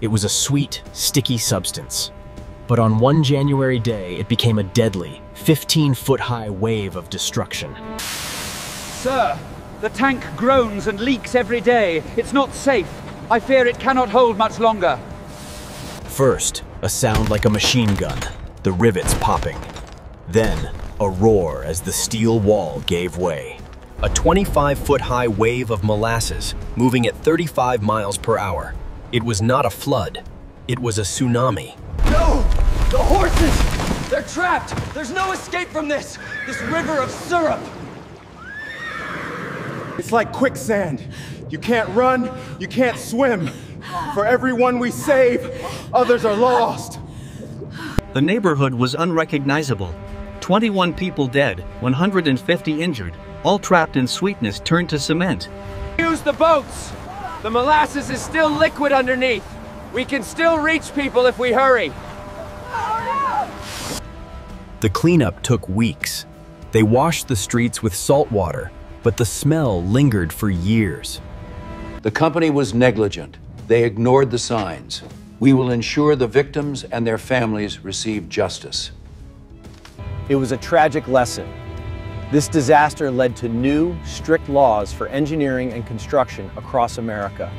It was a sweet, sticky substance. But on one January day, it became a deadly, 15-foot-high wave of destruction. Sir, the tank groans and leaks every day. It's not safe. I fear it cannot hold much longer. First, a sound like a machine gun, the rivets popping. Then, a roar as the steel wall gave way. A 25-foot-high wave of molasses, moving at 35 miles per hour. It was not a flood. It was a tsunami. No! The horses! They're trapped! There's no escape from this! This river of syrup! It's like quicksand. You can't run, you can't swim. For everyone we save, others are lost. The neighborhood was unrecognizable. 21 people dead, 150 injured, all trapped in sweetness turned to cement. Use the boats! The molasses is still liquid underneath. We can still reach people if we hurry. The cleanup took weeks. They washed the streets with salt water, but the smell lingered for years. The company was negligent. They ignored the signs. We will ensure the victims and their families receive justice. It was a tragic lesson. This disaster led to new, strict laws for engineering and construction across America.